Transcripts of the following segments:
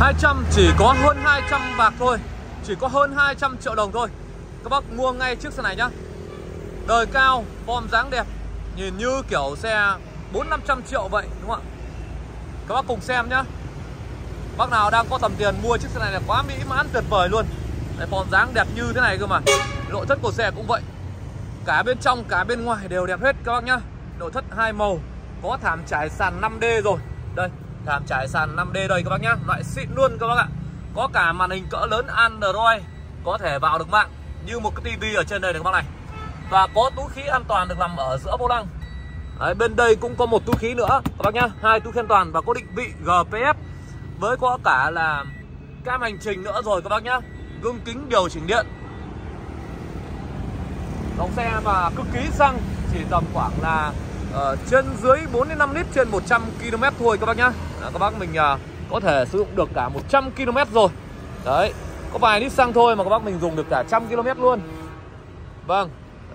200 chỉ có hơn 200 bạc thôi. Chỉ có hơn 200 triệu đồng thôi. Các bác mua ngay chiếc xe này nhá. Đời cao, form dáng đẹp. Nhìn như kiểu xe 4-500 triệu vậy đúng không ạ? Các bác cùng xem nhá. Bác nào đang có tầm tiền mua chiếc xe này là quá mỹ mãn tuyệt vời luôn. Đấy, Form dáng đẹp như thế này cơ mà. Nội thất của xe cũng vậy. Cả bên trong cả bên ngoài đều đẹp hết các bác nhá. Nội thất hai màu. Có thảm trải sàn 5D rồi. Đây thảm trải sàn 5D đây các bác nhá. Loại xịn luôn các bác ạ. Có cả màn hình cỡ lớn Android Có thể vào được mạng Như một cái tivi ở trên đây này các bác này. Và có túi khí an toàn được nằm ở giữa vô lăng. Đấy, bên đây cũng có một túi khí nữa các bác nhá. Hai túi khí an toàn và có định vị GPS với có cả là cam hành trình nữa rồi các bác nhá. Gương kính điều chỉnh điện. Dòng xe mà cực kỳ xăng chỉ tầm khoảng là uh, trên dưới 4 đến 5 lít trên 100 km thôi các bác nhá. À, các bác mình uh, có thể sử dụng được cả 100 km rồi. Đấy có vài lít xăng thôi mà các bác mình dùng được cả trăm km luôn. Vâng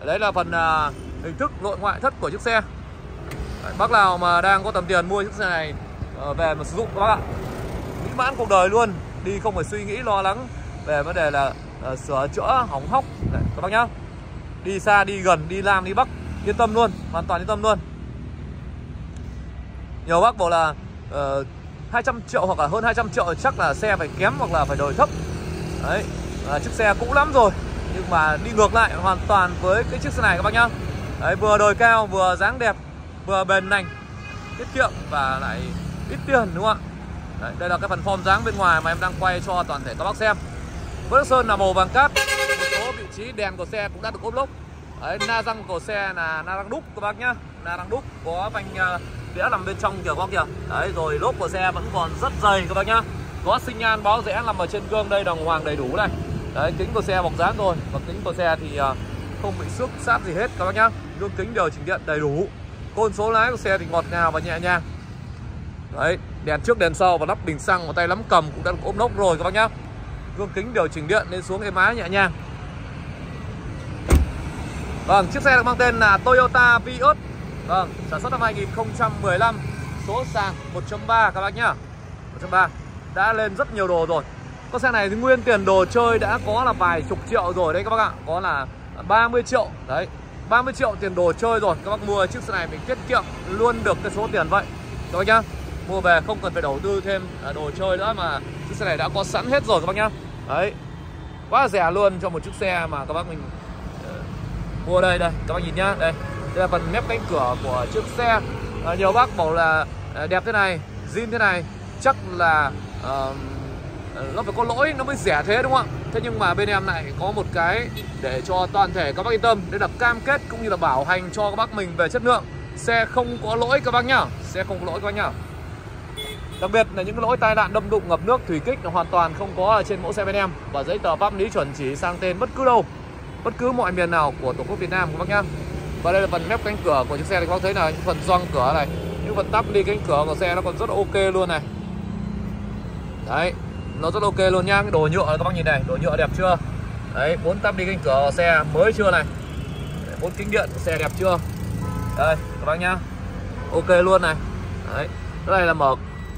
đấy là phần uh, hình thức nội ngoại thất của chiếc xe. Đấy, bác nào mà đang có tầm tiền mua chiếc xe này uh, về mà sử dụng các bác ạ. Mỹ mãn cuộc đời luôn đi không phải suy nghĩ lo lắng về vấn đề là uh, sửa chữa hỏng hóc. Đấy, các bác nhá. Đi xa đi gần đi nam đi bắc yên tâm luôn hoàn toàn yên tâm luôn nhiều bác bảo là ờ, uh, 200 triệu hoặc là hơn 200 triệu chắc là xe phải kém hoặc là phải đời thấp. Đấy à, chiếc xe cũ lắm rồi nhưng mà đi ngược lại hoàn toàn với cái chiếc xe này các bác nhá. Đấy vừa đời cao vừa dáng đẹp vừa bền nành tiết kiệm và lại ít tiền đúng không ạ? Đấy, đây là cái phần form dáng bên ngoài mà em đang quay cho toàn thể các bác xem. Vết sơn là màu vàng cát một số vị trí đèn của xe cũng đã được ốp lốc đấy na răng của xe là na răng đúc các bác nhá. Na răng đúc có vành uh, đĩa nằm bên trong kìa các bác kìa. Đấy rồi lốp của xe vẫn còn rất dày các bác nhá. Có sinh nhan báo rẽ nằm ở trên gương đây đồng hoàng đầy đủ này. Đấy kính của xe bọc dáng rồi. Và kính của xe thì à, không bị xước sát gì hết các bác nhá. Gương kính điều chỉnh điện đầy đủ. Côn số lái của xe thì ngọt ngào và nhẹ nhàng. Đấy đèn trước đèn sau và lắp bình xăng và tay nắm cầm cũng đã ốp nóc rồi các bác nhá. Gương kính điều chỉnh điện lên xuống êm ái nhẹ nhàng. Vâng, chiếc xe được mang tên là Toyota Vios. Vâng, sản xuất năm 2015 Số sàn 1.3 các bác nhá. 1.3 Đã lên rất nhiều đồ rồi. Con xe này thì nguyên tiền đồ chơi đã có là vài chục triệu rồi đấy các bác ạ. Có là 30 triệu Đấy 30 triệu tiền đồ chơi rồi. Các bác mua chiếc xe này mình tiết kiệm luôn được cái số tiền vậy. Các bác nhá Mua về không cần phải đầu tư thêm à, đồ chơi nữa mà Chiếc xe này đã có sẵn hết rồi các bác nhá. Đấy Quá rẻ luôn cho một chiếc xe mà các bác mình ờ, mua đây đây các bác nhìn nhá đây đây là phần mép cánh cửa của chiếc xe. À, nhiều bác bảo là ờ, đẹp thế này zin thế này chắc là uh, nó phải có lỗi nó mới rẻ thế đúng không ạ? Thế nhưng mà bên em lại có một cái để cho toàn thể các bác yên tâm. Đấy là cam kết cũng như là bảo hành cho các bác mình về chất lượng. Xe không có lỗi các bác nhá xe không có lỗi các bác nhá. Đặc biệt là những cái lỗi tai nạn đâm đụng ngập nước thủy kích là hoàn toàn không có ở trên mẫu xe bên em. Và giấy tờ pháp lý chuẩn chỉ sang tên bất cứ đâu bất cứ mọi miền nào của tổ quốc Việt Nam các bác nhá và đây là phần mép cánh cửa của chiếc xe thì các bác thấy là những phần gioăng cửa này những phần tắp đi cánh cửa của xe nó còn rất ok luôn này. Đấy, nó rất ok luôn nhá. Cái đồ nhựa, các bác nhìn này, đồ nhựa đẹp chưa? Đấy, bốn tắp đi cánh cửa của xe mới chưa này? Bốn kính điện của xe đẹp chưa? Đây, các bác nhá. Ok luôn này. Đấy, cái này là mở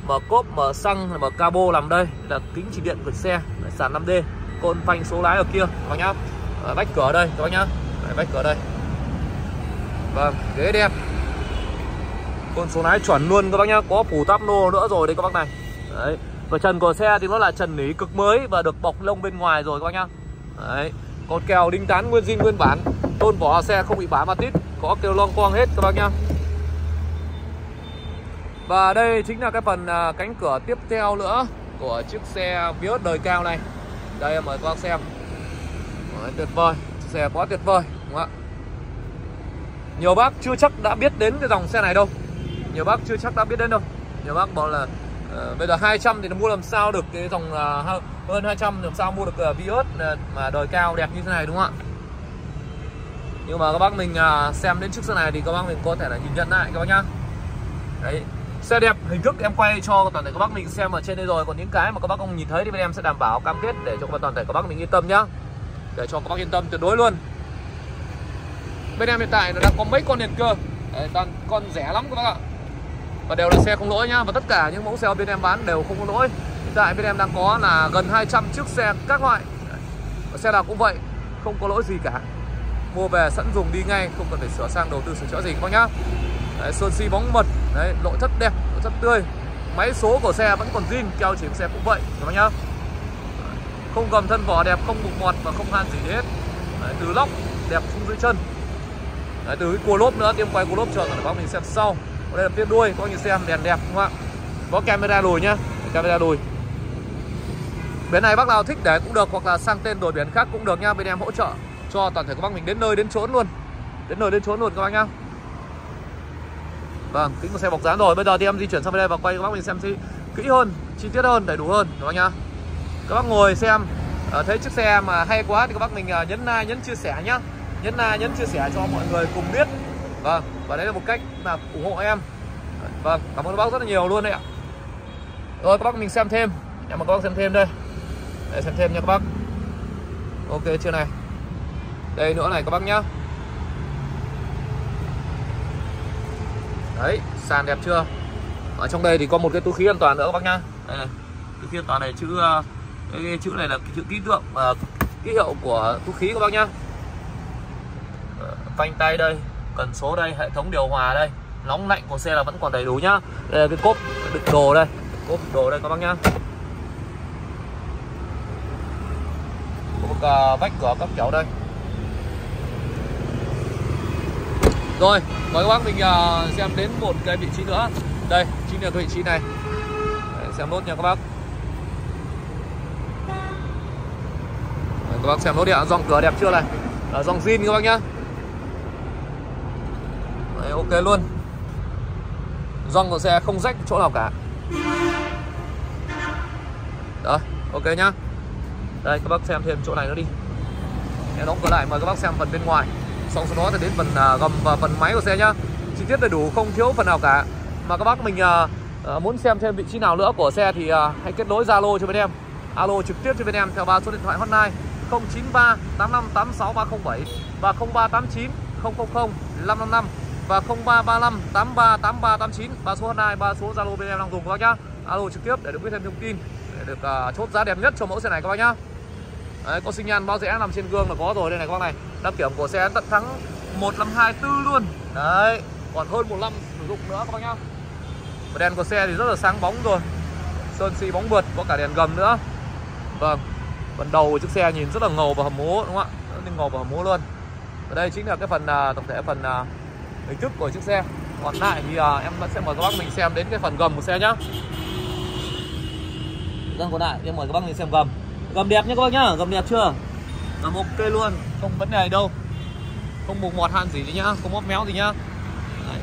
mở cốp, mở xăng, mở cabo làm đây. Là kính chỉ điện của xe, sàn 5D côn phanh số lái ở kia, các bác nhá. Vách cửa đây, các bác nhá. Vách cửa đây vâng ghế đẹp. Con số lái chuẩn luôn các bác nhá. Có phủ tắp nô nữa rồi đây các bác này. Đấy. Và trần của xe thì nó là trần nỉ cực mới và được bọc lông bên ngoài rồi các bác nhá. Đấy. Còn kèo đinh tán nguyên zin nguyên bản. Tôn vỏ xe không bị bám mà tít. Có kêu long quang hết các bác nhá. Và đây chính là cái phần à, cánh cửa tiếp theo nữa của chiếc xe Vios đời cao này. Đây mời các bác xem. Đấy, tuyệt vời. Xe quá tuyệt vời đúng không ạ? Nhiều bác chưa chắc đã biết đến cái dòng xe này đâu. Nhiều bác chưa chắc đã biết đến đâu. Nhiều bác bảo là uh, bây giờ 200 thì nó mua làm sao được cái dòng uh, hơn 200 làm sao mua được uh, Vios uh, mà đời cao đẹp như thế này đúng không ạ? Nhưng mà các bác mình uh, xem đến chiếc xe này thì các bác mình có thể là nhìn nhận lại các bác nhá. Đấy xe đẹp hình thức em quay cho toàn thể các bác mình xem ở trên đây rồi. Còn những cái mà các bác không nhìn thấy thì bên em sẽ đảm bảo cam kết để cho toàn thể các bác mình yên tâm nhá. Để cho các bác yên tâm tuyệt đối luôn bên em hiện tại nó đang có mấy con điện cơ. Đấy, toàn con rẻ lắm các bác ạ. Và đều là xe không lỗi nhá. Và tất cả những mẫu xe bên em bán đều không có lỗi. Tại bên em đang có là gần 200 chiếc xe các loại. Xe nào cũng vậy Không có lỗi gì cả. Mua về sẵn dùng đi ngay Không cần phải sửa sang đầu tư sửa chữa gì các bác nhá. Đấy, Sơn xi si bóng mật đấy, Nội thất đẹp, nội thất tươi. Máy số của xe vẫn còn zin Keo chỉ xe cũng vậy các bác nhá. Không gầm thân vỏ đẹp, không mục mọt và không han gì hết. Đấy, Từ lóc đẹp xuống dưới chân đấy, Từ cái cua lốp nữa Tiêm quay cua lốp trường các bác mình xem sau. Đây là phía đuôi, có nhìn xem đèn đẹp đúng không ạ? Có camera lùi nhá Camera lùi Bến này bác nào thích để cũng được hoặc là sang tên đổi biển khác cũng được nha Bên em hỗ trợ cho toàn thể các bác mình đến nơi đến chốn luôn. Đến nơi đến chốn luôn các bác nhá. Vâng, kính của xe bọc dán rồi Bây giờ thì em di chuyển sang bên đây và quay các bác mình xem thì kỹ hơn, chi tiết hơn, đầy đủ hơn các bác nhá. Các bác ngồi xem ờ, Thấy chiếc xe mà hay quá thì các bác mình ờ, nhấn like, nhấn chia sẻ nhá. Nhấn like, nhấn chia sẻ cho mọi người cùng biết. Vâng, và đấy là một cách là ủng hộ em. Vâng, cảm ơn các bác rất là nhiều luôn đấy ạ. Rồi các bác mình xem thêm. Em mời các bác xem thêm đây. Để xem thêm nha các bác. Ok chưa này. Đây nữa này các bác nhá. Đấy sàn đẹp chưa? Ở trong đây thì có một cái túi khí an toàn nữa các bác nhá. Đây này. Túi khí an toàn này chữ ờ, cái chữ này là cái chữ ký tượng và ký hiệu của túi khí các bác nhá phanh tay đây cần số đây hệ thống điều hòa đây. Nóng lạnh của xe là vẫn còn đầy đủ nhá. Đây là cái cốp đựng đồ đây. Cốp đồ đây các bác nhá. Uh, vách cửa các kiểu đây. Rồi mời các bác mình à, xem đến một cái vị trí nữa. Đây chính là cái vị trí này. Đấy, xem nốt nha các bác. Đấy, các bác xem nốt đi ạ. Dòng cửa đẹp chưa này? Là dòng zin các bác nhá. Đấy, ok luôn. Dòng của xe không rách chỗ nào cả. Đó, ok nhá. Đây các bác xem thêm chỗ này nữa đi. Em đóng cửa lại mời các bác xem phần bên ngoài. Xong sau đó thì đến phần uh, gầm và phần máy của xe nhá. Chi tiết đầy đủ không thiếu phần nào cả. Mà các bác mình uh, uh, muốn xem thêm vị trí nào nữa của xe thì uh, hãy kết nối zalo cho bên em. Alo trực tiếp cho bên em theo ba số điện thoại hotline 093 8586 307 và 0389 000 555 và 0335 83 8389 ba số hotline ba số zalo bên em đang dùng các bác nhá. Alo trực tiếp để được biết thêm thông tin để được uh, chốt giá đẹp nhất cho mẫu xe này các bác nhá. Đấy, có sinh nhan bao rẽ nằm trên gương là có rồi đây này các bác này. Đăng kiểm của xe tận thắng 1524 luôn. Đấy còn hơn một năm sử dụng nữa các bác nhá. Và đèn của xe thì rất là sáng bóng rồi. Sơn xi bóng vượt có cả đèn gầm nữa. Vâng phần đầu của chiếc xe nhìn rất là ngầu và hầm hố đúng không ạ? Rất là ngầu và hầm hố luôn. Ở đây chính là cái phần à, uh, tổng thể phần uh, hình thức của chiếc xe. Còn lại thì uh, em sẽ mời các bác mình xem đến cái phần gầm của xe nhá. Vâng còn lại em mời các bác mình xem gầm. Gầm đẹp nhá các bác nhá, gầm đẹp chưa? Gầm ok luôn, không vấn đề gì đâu. Không mục mọt gì gì nhá, không móp méo gì nhá. Đấy,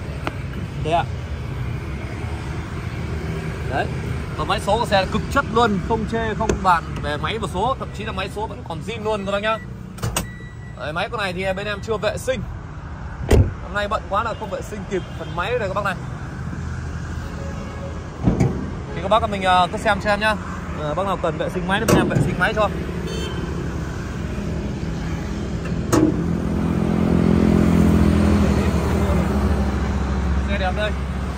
Đấy ạ. Đấy. Và máy số của xe cực chất luôn, không chê, không bàn về máy và số Thậm chí là máy số vẫn còn zin luôn các bác nhá. Đấy, máy con này thì bên em chưa vệ sinh Hôm nay bận quá là không vệ sinh kịp phần máy đây các bác này. Thì các bác mình ờ, cứ xem xem nhá. À, bác nào cần vệ sinh máy thì mình em vệ sinh máy cho. Xe đẹp đây.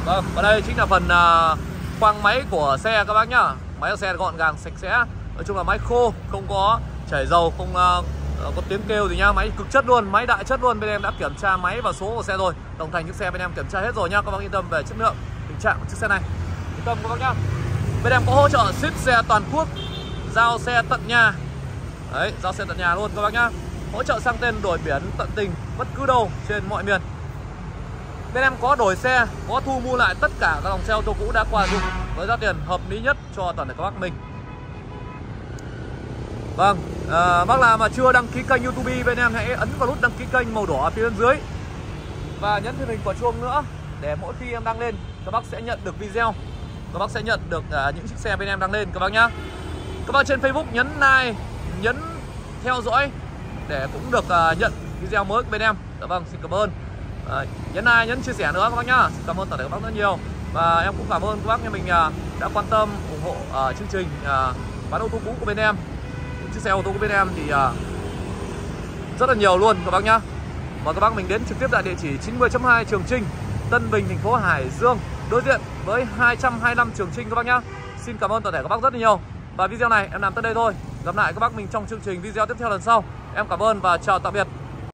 Vâng và đây chính là phần uh, khoang máy của xe các bác nhá. Máy của xe gọn gàng sạch sẽ. Nói chung là máy khô không có chảy dầu không uh, Ờ, có tiếng kêu thì nhá, máy cực chất luôn, máy đại chất luôn. Bên em đã kiểm tra máy và số của xe rồi. Đồng thành chiếc xe bên em kiểm tra hết rồi nhá, các bác yên tâm về chất lượng, tình trạng của chiếc xe này. Yên tâm các bác nhá. Bên em có hỗ trợ ship xe toàn quốc, giao xe tận nhà. Đấy, giao xe tận nhà luôn các bác nhá. Hỗ trợ sang tên đổi biển tận tình, bất cứ đâu, trên mọi miền. Bên em có đổi xe, có thu mua lại tất cả các dòng xe ô tô cũ đã qua dùng với giá tiền hợp lý nhất cho toàn thể các bác mình vâng à, bác nào mà chưa đăng ký kênh youtube bên em hãy ấn vào nút đăng ký kênh màu đỏ phía bên dưới. Và nhấn thêm hình quả chuông nữa để mỗi khi em đăng lên các bác sẽ nhận được video. Các bác sẽ nhận được à, những chiếc xe bên em đăng lên các bác nhá. Các bác trên Facebook nhấn like nhấn theo dõi để cũng được à, nhận video mới của bên em. Dạ vâng xin cảm ơn. À, nhấn like nhấn chia sẻ nữa các bác nhá. Xin cảm ơn tất cả các bác rất nhiều. Và em cũng cảm ơn các bác nhà mình à, đã quan tâm ủng hộ à, chương trình à, bán ô tô cũ của bên em chiếc xe ô tô của bên em thì à, rất là nhiều luôn, các bác nhá. Và các bác mình đến trực tiếp tại địa chỉ 90.2 Trường Trinh, Tân Bình, thành phố Hải Dương. Đối diện với 225 Trường Trinh, các bác nhá. Xin cảm ơn toàn thể các bác rất nhiều. Và video này em làm tới đây thôi. Gặp lại các bác mình trong chương trình video tiếp theo lần sau. Em cảm ơn và chào tạm biệt.